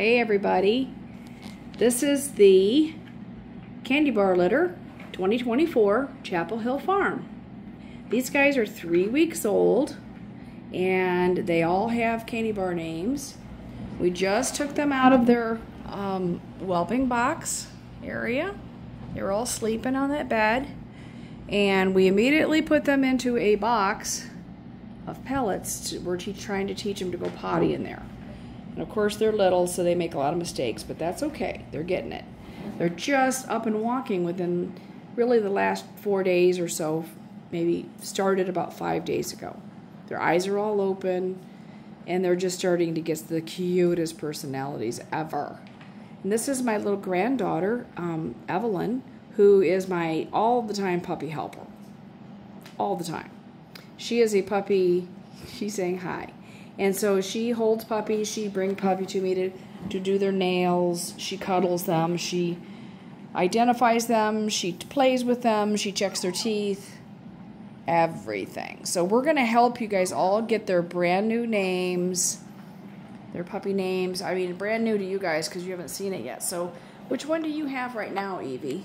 Hey everybody, this is the Candy Bar Litter 2024 Chapel Hill Farm. These guys are three weeks old and they all have candy bar names. We just took them out of their um, whelping box area. They were all sleeping on that bed and we immediately put them into a box of pellets. We're trying to teach them to go potty in there. And of course they're little, so they make a lot of mistakes, but that's okay. They're getting it. They're just up and walking within really the last four days or so, maybe started about five days ago. Their eyes are all open, and they're just starting to get the cutest personalities ever. And this is my little granddaughter, um, Evelyn, who is my all the time puppy helper. All the time. She is a puppy, she's saying hi. And so she holds puppies. She brings puppy to me to, to do their nails. She cuddles them. She identifies them. She plays with them. She checks their teeth. Everything. So we're going to help you guys all get their brand new names, their puppy names. I mean, brand new to you guys because you haven't seen it yet. So which one do you have right now, Evie?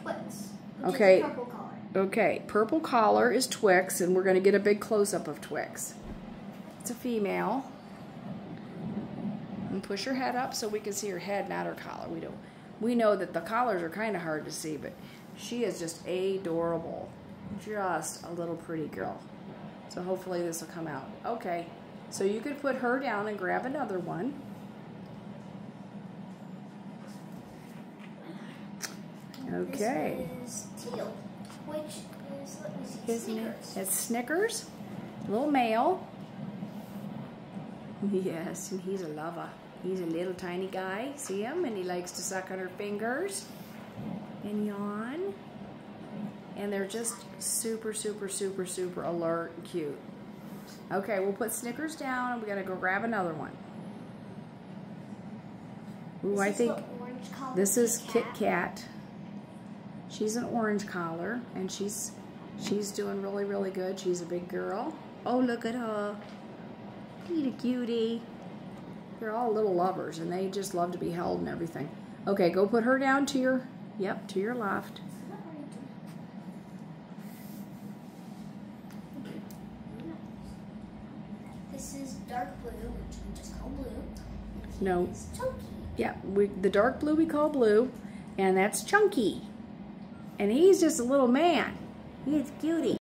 Twix. Okay. purple collar. Okay, purple collar is Twix, and we're going to get a big close-up of Twix. It's a female. And push her head up so we can see her head, not her collar. We don't. We know that the collars are kind of hard to see, but she is just adorable. Just a little pretty girl. So hopefully this will come out. Okay, so you could put her down and grab another one. Okay. This is teal, which is, let me see? Snickers. It's Snickers, little male. Yes, and he's a lover. He's a little tiny guy. See him? And he likes to suck on her fingers and yawn. And they're just super, super, super, super alert and cute. Okay, we'll put Snickers down and we gotta go grab another one. Ooh, I think the orange collar this is Kit Kit Kat. She's an orange collar, and she's she's doing really, really good. She's a big girl. Oh, look at her. Cutie cutie. They're all little lovers, and they just love to be held and everything. Okay, go put her down to your, yep, to your left. This is dark blue, which we just call blue. No. Yeah, we, the dark blue we call blue, and that's Chunky. And he's just a little man. He's cutie.